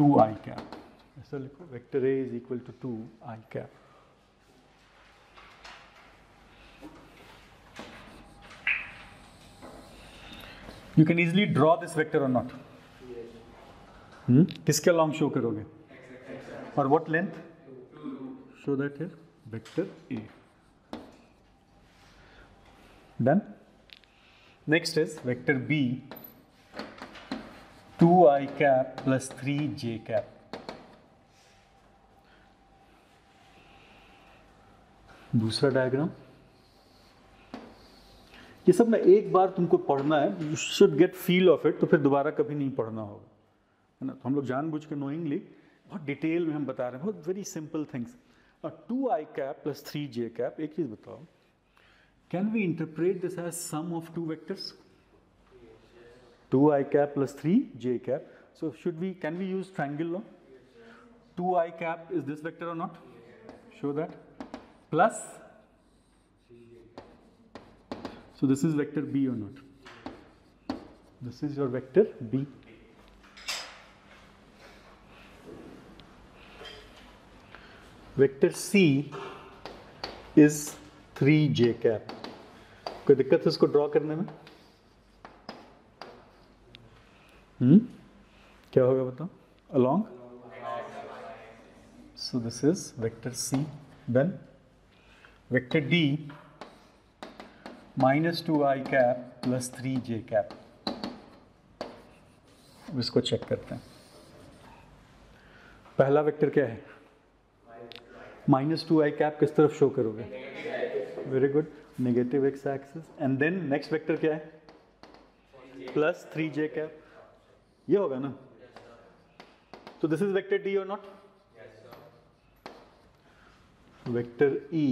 To I cap ऐसा लिखो vector A is equal to two I cap you can easily draw this vector और not किसके along show करोगे और what length show that here vector A. Done. Next is vector B 2i cap plus 3j cap. दूसरा diagram ये सब मैं एक बार तुमको पढ़ना है. You should get feel of it तो फिर दोबारा कभी नहीं पढ़ना होगा. है ना? तो हम लोग जानबूझ के नोइंगली बहुत डिटेल में हम बता रहे हैं. बहुत very simple things two I cap plus three J cap एक चीज़ बताओ. Can we interpret this as sum of two vectors two I cap plus three J cap so should we can we use triangle law two I cap is this vector और not show that plus so, this is vector b or not? This is your vector b. Vector C is three J cap कोई दिक्कत है इसको draw करने में? क्या होगा बताओ? Along so this is vector C then vector D minus two I cap plus three J cap इसको चेक करते हैं। पहला वेक्टर क्या है? माइनस टू आई कैप किस तरफ़ शो करोगे? Very good negative X axis and then next vector क्या है? प्लस थ्री जे कैप ये होगा ना? तो दिस इज़ वेक्टर डी और not vector E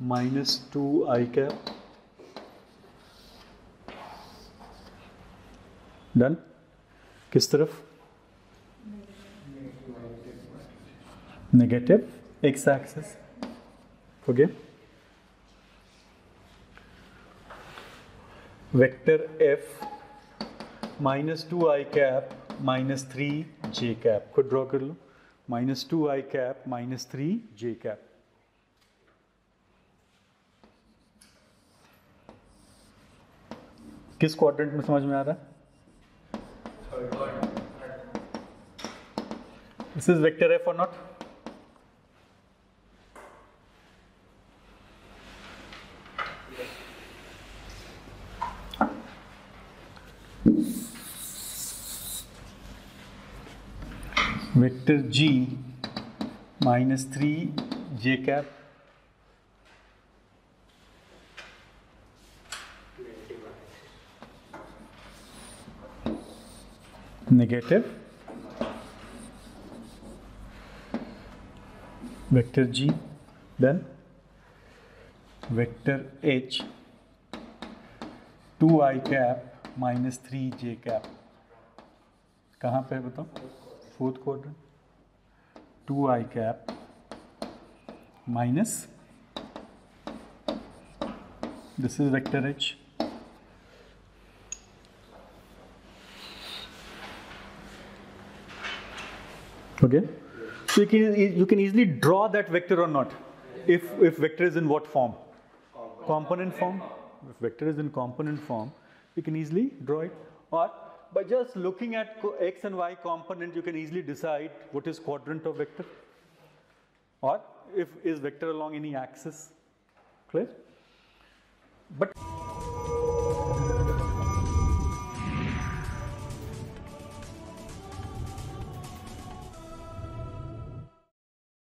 minus two I cap done किस तरफ़? Negative X axis okay vector Okay. Minus two I cap minus three J cap खुद ड्रॉ कर लो. Minus two I cap minus three J cap किस quadrant में समझ में आ रहा है? दिस इज़ वेक्टर एफ़ और not vector G minus three J cap negative vector G then vector H two I cap minus three J cap कहाँ पे बताओ? fourth quadrant 2 i cap minus this is vector h. Okay? So you can you can easily draw that vector or not if if vector is in what form? Component form. If vector is in component form you can easily draw it. Or by just looking at x and y component you can easily decide what is quadrant of vector. Or if is vector along any axis. Clear? But